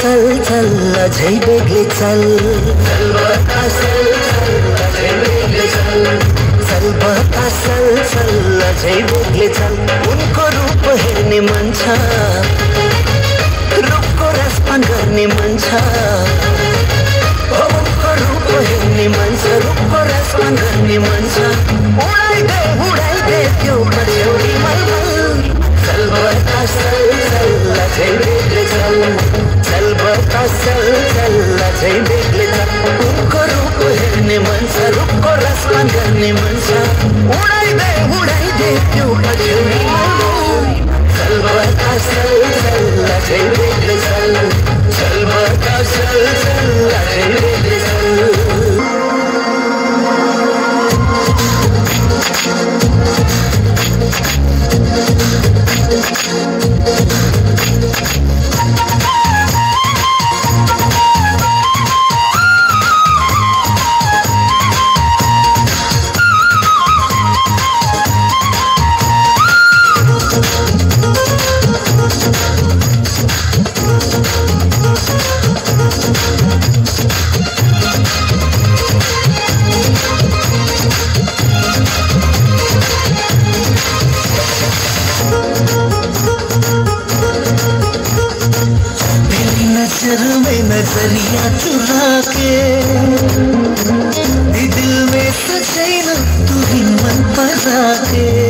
असल चल झै बेग्लै चल। असल चल असल चल्ल झै बेग्लै चल। उनको रूप हेर्ने मन छ। रूपको रसपन गर्ने मन छ। झै बेग्लै छ रुखको रुखको हेर्ने मन छ रुखको रसमा गर्ने मन छ उडाइदे उडाइदे त्यो पछ्यौरी चल नज़रिया चुरा के। दिल में सजैना तू ही पर आके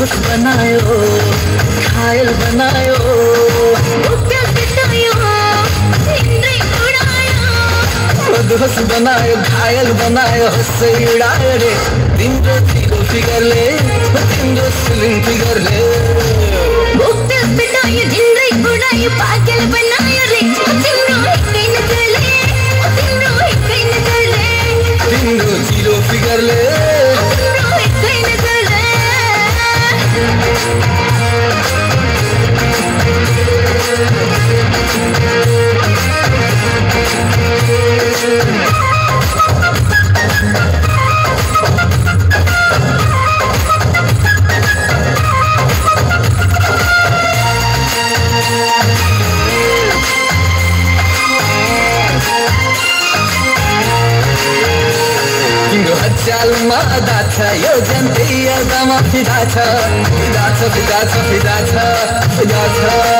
बेहोश बनायो, घायल बनायो। बेहोश बनायो, घायल बनायो, हंसे उड़ायो रे। दिन रात फिगर ले, दिन रात फिगर ले। पागल बनायो। चालमा दाछ यो जन्ती यो फिदा छ फिदा छ फिदा छ फिदा छ फिदा छ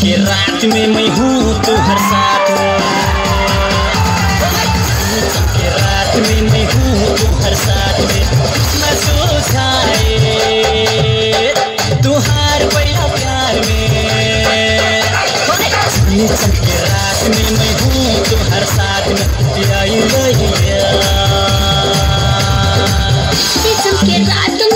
के रात में मैं हूँ तो हर साथ। के रात में मैं हूँ तो हर साथ। में न सोचाए तुहार पहिला प्यार में। के रात में मैं हूँ तो हर साथ में आई के रात तो